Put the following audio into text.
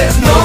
no